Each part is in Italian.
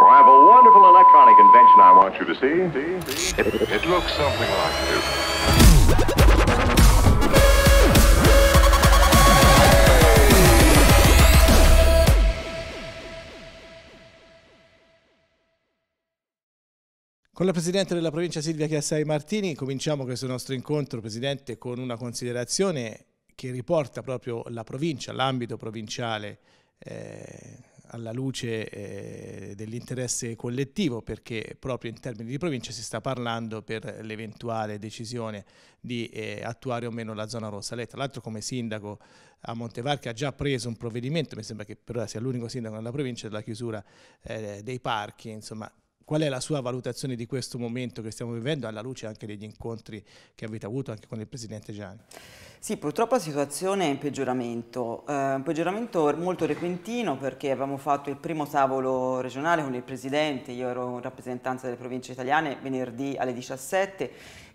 I have a wonderful electronic invention I want you to see. see, see. It, it looks something like this. Con la Presidente della provincia Silvia Chiassai Martini cominciamo questo nostro incontro, Presidente, con una considerazione che riporta proprio la provincia, l'ambito provinciale eh, alla luce eh, dell'interesse collettivo perché proprio in termini di provincia si sta parlando per l'eventuale decisione di eh, attuare o meno la zona rossa. Lei tra l'altro come sindaco a Montevarchi ha già preso un provvedimento, mi sembra che per ora sia l'unico sindaco nella provincia della chiusura eh, dei parchi, insomma Qual è la sua valutazione di questo momento che stiamo vivendo alla luce anche degli incontri che avete avuto anche con il Presidente Gianni? Sì, purtroppo la situazione è in peggioramento, eh, un peggioramento molto repentino perché avevamo fatto il primo tavolo regionale con il Presidente, io ero in rappresentanza delle province italiane venerdì alle 17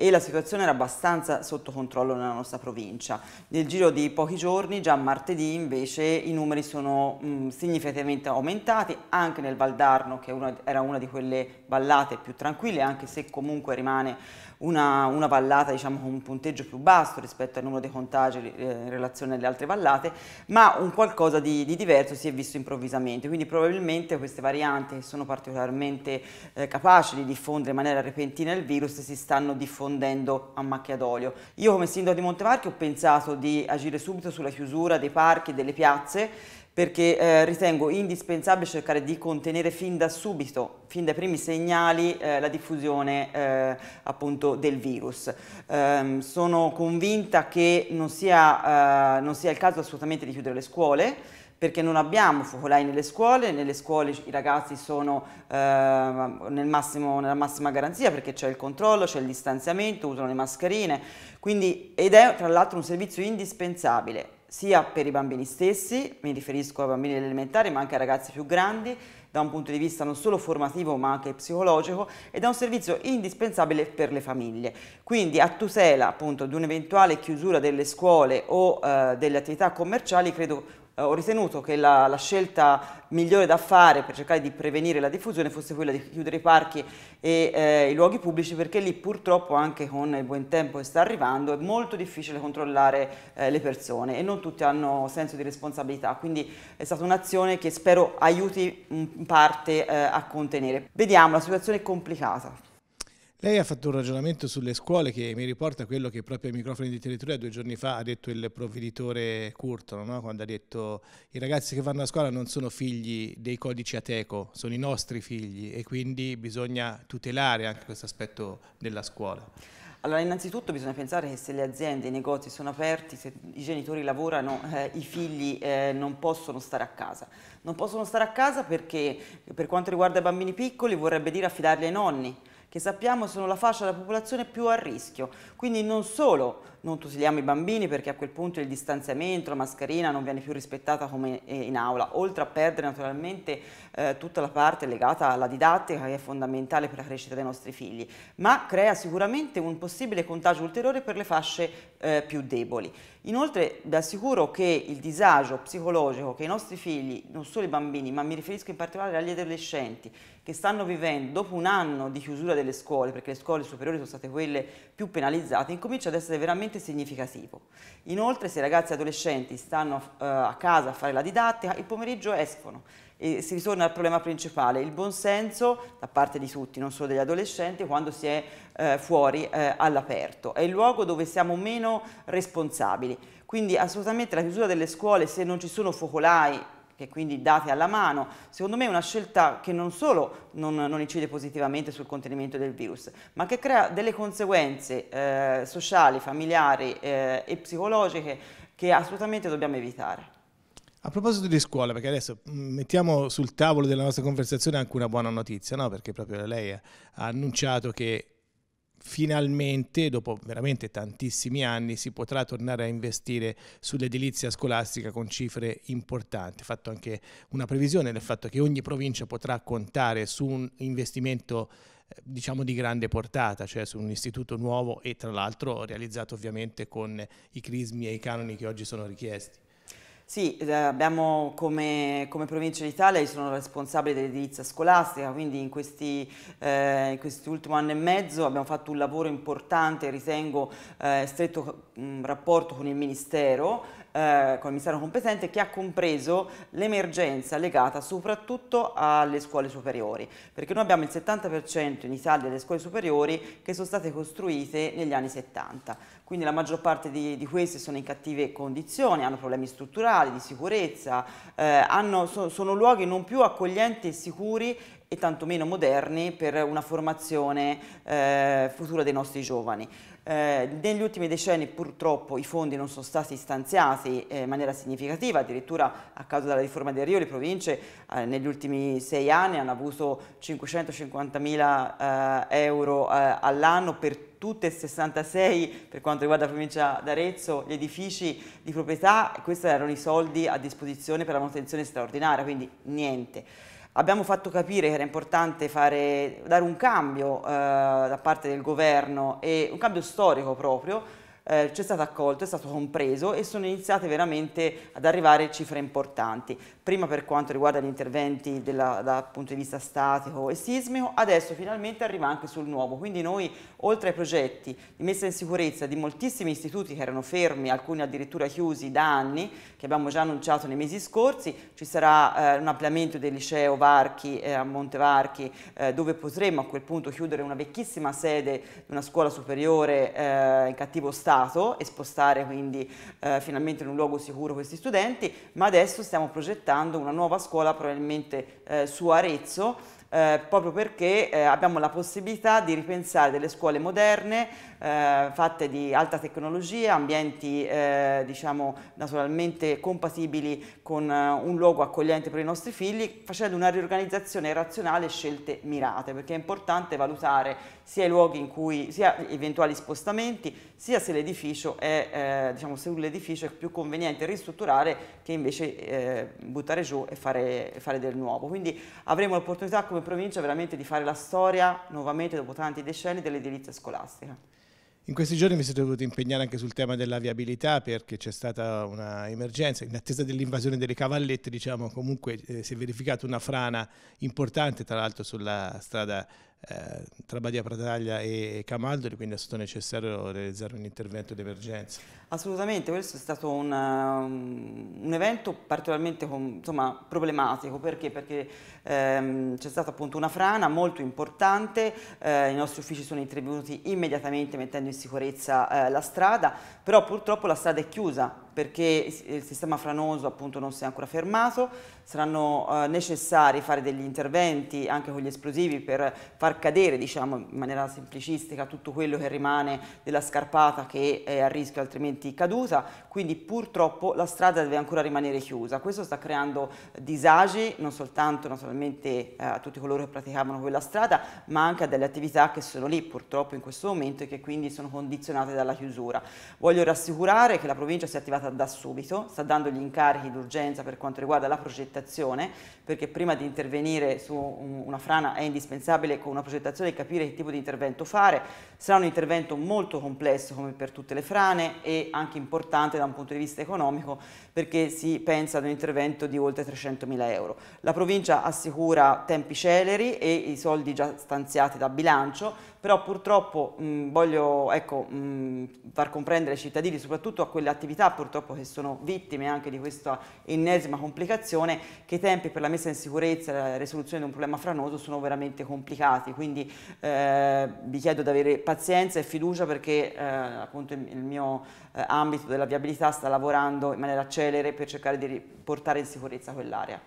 e la situazione era abbastanza sotto controllo nella nostra provincia. Nel giro di pochi giorni, già martedì invece, i numeri sono mh, significativamente aumentati, anche nel Valdarno che una, era una di quelle vallate più tranquille, anche se comunque rimane una, una, vallata diciamo, con un punteggio più basso rispetto al numero dei contagi eh, in relazione alle altre vallate, ma un qualcosa di, di, diverso si è visto improvvisamente, quindi probabilmente queste varianti che sono particolarmente eh, capaci di diffondere in maniera repentina il virus si stanno diffondendo a macchia d'olio. Io come sindaco di Montevarchi ho pensato di agire subito sulla chiusura dei parchi e delle piazze perché eh, ritengo indispensabile cercare di contenere fin da subito, fin dai primi segnali, eh, la diffusione eh, appunto del virus. Ehm, sono convinta che non sia, eh, non sia il caso assolutamente di chiudere le scuole, perché non abbiamo focolai nelle scuole, nelle scuole i ragazzi sono eh, nel massimo, nella massima garanzia perché c'è il controllo, c'è il distanziamento, usano le mascherine, quindi, ed è tra l'altro un servizio indispensabile sia per i bambini stessi, mi riferisco ai bambini elementari ma anche ai ragazzi più grandi, da un punto di vista non solo formativo ma anche psicologico ed è un servizio indispensabile per le famiglie. Quindi a tutela appunto di un'eventuale chiusura delle scuole o eh, delle attività commerciali credo eh, ho ritenuto che la, la, scelta migliore da fare per cercare di prevenire la diffusione fosse quella di chiudere i parchi e eh, i luoghi pubblici perché lì purtroppo anche con il buon tempo che sta arrivando è molto difficile controllare eh, le persone e non tutti hanno senso di responsabilità quindi è stata un'azione che spero aiuti in parte eh, a contenere. Vediamo, la situazione è complicata. Lei ha fatto un ragionamento sulle scuole che mi riporta quello che proprio ai microfoni di Territoria due giorni fa ha detto il provveditore Curtono, no? quando ha detto i ragazzi che vanno a scuola non sono figli dei codici Ateco, sono i nostri figli e quindi bisogna tutelare anche questo aspetto della scuola. Allora, innanzitutto bisogna pensare che se le aziende, i negozi sono aperti, se i genitori lavorano, eh, i figli eh, non possono stare a casa. Non possono stare a casa perché per quanto riguarda i bambini piccoli vorrebbe dire affidarli ai nonni, che sappiamo sono la fascia della popolazione più a rischio. Quindi non solo non tuteliamo i bambini perché a quel punto il distanziamento, la mascherina non viene più rispettata come in aula, oltre a perdere naturalmente eh, tutta la parte legata alla didattica che è fondamentale per la crescita dei nostri figli, ma crea sicuramente un possibile contagio ulteriore per le fasce eh, più deboli. Inoltre vi assicuro che il disagio psicologico che i nostri figli, non solo i bambini, ma mi riferisco in particolare agli adolescenti, che stanno vivendo dopo un anno di chiusura delle scuole, perché le scuole superiori sono state quelle più penalizzate, incomincia ad essere veramente significativo. Inoltre se i ragazzi e adolescenti stanno eh, a casa a fare la didattica, il pomeriggio escono e si ritorna al problema principale, il buonsenso da parte di tutti, non solo degli adolescenti, quando si è eh, fuori eh, all'aperto. È il luogo dove siamo meno responsabili. Quindi assolutamente la chiusura delle scuole, se non ci sono focolai che quindi date alla mano, secondo me è una scelta che non solo non, non incide positivamente sul contenimento del virus, ma che crea delle conseguenze eh, sociali, familiari eh, e psicologiche che assolutamente dobbiamo evitare. A proposito di scuola, perché adesso mm, mettiamo sul tavolo della nostra conversazione anche una buona notizia, no? perché proprio lei ha annunciato che finalmente, dopo veramente tantissimi anni, si potrà tornare a investire sull'edilizia scolastica con cifre importanti. Fatto anche una previsione del fatto che ogni provincia potrà contare su un investimento eh, diciamo di grande portata, cioè su un istituto nuovo e tra l'altro realizzato ovviamente con i crismi e i canoni che oggi sono richiesti. Sì, eh, abbiamo come, come provincia d'Italia, io sono responsabile dell'edilizia scolastica, quindi in questi, eh, in questi ultimi anni e mezzo abbiamo fatto un lavoro importante, ritengo eh, stretto mh, rapporto con il Ministero, eh, Ministero competente, che ha compreso l'emergenza legata soprattutto alle scuole superiori, perché noi abbiamo il 70% in Italia delle scuole superiori che sono state costruite negli anni 70 quindi la maggior parte di, di, queste sono in cattive condizioni, hanno problemi strutturali, di sicurezza, eh, hanno, so, sono luoghi non più accoglienti e sicuri e tantomeno moderni per una formazione eh, futura dei nostri giovani. Eh, negli ultimi decenni purtroppo i fondi non sono stati stanziati eh, in maniera significativa, addirittura a causa della riforma del Rio le province eh, negli ultimi sei anni hanno avuto 550 mila eh, euro eh, all'anno per tutte e 66 per quanto riguarda la provincia d'Arezzo gli edifici di proprietà questi erano i soldi a disposizione per la manutenzione straordinaria, quindi niente. Abbiamo fatto capire che era importante fare, dare un cambio eh, da parte del governo e un cambio storico proprio eh, c'è stato accolto, è stato compreso e sono iniziate veramente ad arrivare cifre importanti. Prima per quanto riguarda gli interventi della, dal punto di vista statico e sismico, adesso finalmente arriva anche sul nuovo. Quindi noi, oltre ai progetti di messa in sicurezza di moltissimi istituti che erano fermi, alcuni addirittura chiusi da anni, che abbiamo già annunciato nei mesi scorsi, ci sarà eh, un ampliamento del liceo Varchi eh, a Montevarchi, eh, dove potremo a quel punto chiudere una vecchissima sede di una scuola superiore eh, in cattivo stato Stato e spostare quindi eh, finalmente in un luogo sicuro questi studenti, ma adesso stiamo progettando una nuova scuola probabilmente eh, su Arezzo eh, proprio perché eh, abbiamo la possibilità di ripensare delle scuole moderne eh, fatte di alta tecnologia, ambienti eh, diciamo naturalmente compatibili con eh, un luogo accogliente per i nostri figli, facendo una riorganizzazione razionale e scelte mirate, perché è importante valutare sia i luoghi in cui, sia eventuali spostamenti, sia se l'edificio è, diciamo, se l'edificio è più conveniente ristrutturare che invece buttare giù e fare, fare, del nuovo. Quindi avremo l'opportunità come provincia veramente di fare la storia nuovamente dopo tanti decenni dell'edilizia scolastica. In questi giorni mi siete dovuti impegnare anche sul tema della viabilità perché c'è stata una emergenza, in attesa dell'invasione delle cavallette diciamo comunque eh, si è verificata una frana importante tra l'altro sulla strada eh, tra Badia Prataglia e Camaldoli, quindi è stato necessario realizzare un intervento di emergenza. Assolutamente, questo è stato un, un evento particolarmente insomma, problematico, perché? Perché ehm, c'è stata appunto una frana molto importante, eh, i nostri uffici sono intervenuti immediatamente mettendo in sicurezza eh, la strada, però purtroppo la strada è chiusa perché il sistema franoso appunto non si è ancora fermato, saranno eh, necessari fare degli interventi anche con gli esplosivi per far cadere diciamo in maniera semplicistica tutto quello che rimane della scarpata che è a rischio altrimenti caduta, quindi purtroppo la strada deve ancora rimanere chiusa. Questo sta creando disagi non soltanto naturalmente eh, a tutti coloro che praticavano quella strada, ma anche a delle attività che sono lì purtroppo in questo momento e che quindi sono condizionate dalla chiusura. Voglio rassicurare che la provincia si è attivata da subito, sta dando gli incarichi d'urgenza per quanto riguarda la progettazione, perché prima di intervenire su una frana è indispensabile con una progettazione capire che tipo di intervento fare. Sarà un intervento molto complesso come per tutte le frane e anche importante da un punto di vista economico perché si pensa ad un intervento di oltre 300 mila euro. La provincia assicura tempi celeri e i soldi già stanziati da bilancio, però purtroppo mh, voglio ecco, mh, far comprendere ai cittadini, soprattutto a quelle attività purtroppo che sono vittime anche di questa ennesima complicazione, che i tempi per la messa in sicurezza e la risoluzione di un problema franoso sono veramente complicati, quindi eh, vi chiedo di avere pazienza e fiducia perché eh, appunto il mio eh, ambito della viabilità sta lavorando in maniera celere per cercare di portare in sicurezza quell'area.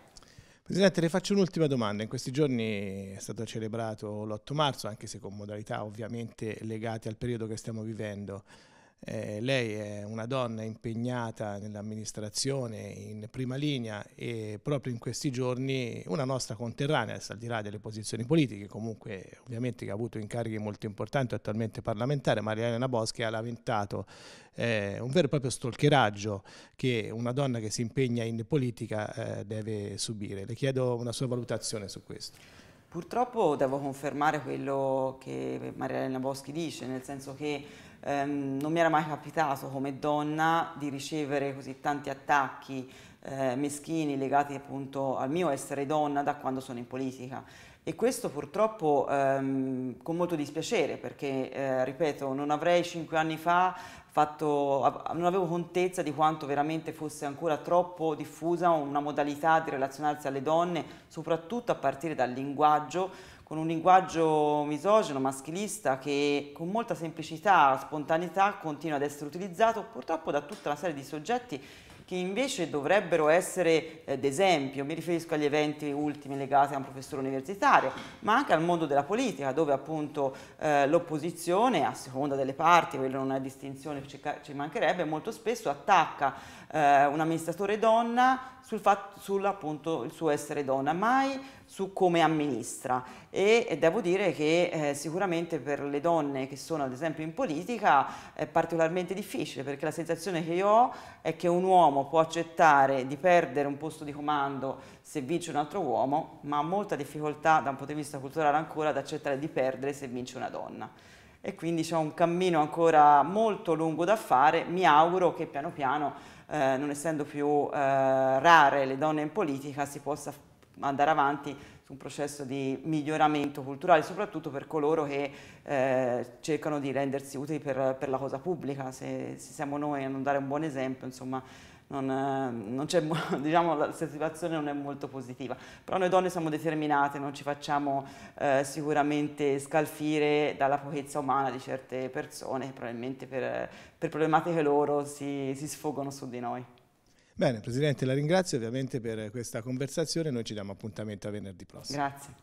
Presidente, le faccio un'ultima domanda. In questi giorni è stato celebrato l'8 marzo, anche se con modalità ovviamente legate al periodo che stiamo vivendo. Eh, lei è una donna impegnata nell'amministrazione in prima linea e proprio in questi giorni una nostra conterranea, al di là delle posizioni politiche, comunque ovviamente che ha avuto incarichi molto importanti, attualmente parlamentare, Maria Elena Boschi ha lamentato eh, un vero e proprio stalkeraggio che una donna che si impegna in politica eh, deve subire. Le chiedo una sua valutazione su questo. Purtroppo devo confermare quello che Maria Elena Boschi dice, nel senso che ehm, non mi era mai capitato come donna di ricevere così tanti attacchi eh, meschini legati appunto al mio essere donna da quando sono in politica. E questo purtroppo ehm, con molto dispiacere perché, eh, ripeto, non avrei cinque anni fa fatto, non avevo contezza di quanto veramente fosse ancora troppo diffusa una modalità di relazionarsi alle donne, soprattutto a partire dal linguaggio, con un linguaggio misogeno, maschilista, che con molta semplicità, spontaneità continua ad essere utilizzato purtroppo da tutta una serie di soggetti che invece dovrebbero essere eh, d'esempio, mi riferisco agli eventi ultimi legati a un professore universitario, ma anche al mondo della politica, dove appunto eh, l'opposizione, a seconda delle parti, quella non è distinzione, ci, ci mancherebbe, molto spesso attacca eh, un amministratore donna sul, fatto, sul appunto, il suo essere donna, mai su come amministra. E, e devo dire che eh, sicuramente per le donne che sono ad esempio in politica è particolarmente difficile perché la sensazione che io ho è che un uomo può accettare di perdere un posto di comando se vince un altro uomo ma ha molta difficoltà da un punto di vista culturale ancora ad accettare di perdere se vince una donna. E quindi c'è un cammino ancora molto lungo da fare. Mi auguro che piano piano eh, non essendo più eh, rare le donne in politica si possa andare avanti su un processo di miglioramento culturale, soprattutto per coloro che eh, cercano di rendersi utili per, per la cosa pubblica. Se, se, siamo noi a non dare un buon esempio, insomma, non, non diciamo, la situazione non è molto positiva. Però noi donne siamo determinate, non ci facciamo eh, sicuramente scalfire dalla pochezza umana di certe persone, probabilmente per, per problematiche loro si, si sfogano su di noi. Bene, Presidente, la ringrazio ovviamente per questa conversazione. Noi ci diamo appuntamento a venerdì prossimo. Grazie.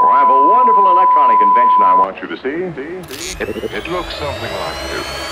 I have a wonderful electronic invention I want you to see. see, see. It, it looks something like this.